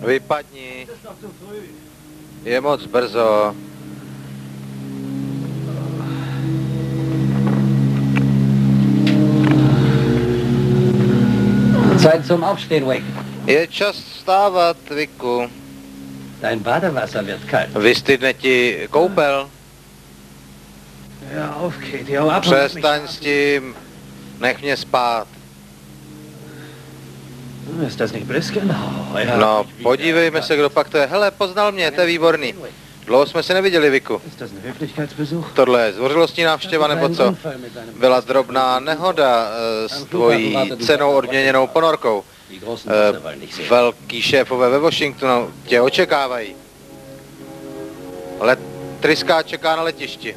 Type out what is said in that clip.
Vypadni. Je moc brzo. Zeit zum Aufstehen, Wake. Je čas vstávat, Viku. Dein Badewasser wird kalt. Vystydne ti koupel. Přestaň s tím. Nech mě spát. No, podívejme se, kdo pak to je. Hele, poznal mě, to je výborný. Dlouho jsme se neviděli, Viku. Tohle je zvořilostní návštěva nebo co? Byla drobná nehoda eh, s tvojí cenou odměněnou ponorkou. Eh, velký šéfové ve Washingtonu tě očekávají. Let, tryská čeká na letišti.